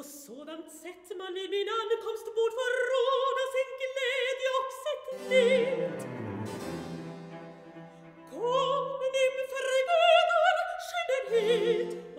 på sådant sätt man vid min ankomst bort förråda sin glädje och sitt nit. Kom min förbröder, skynda hit!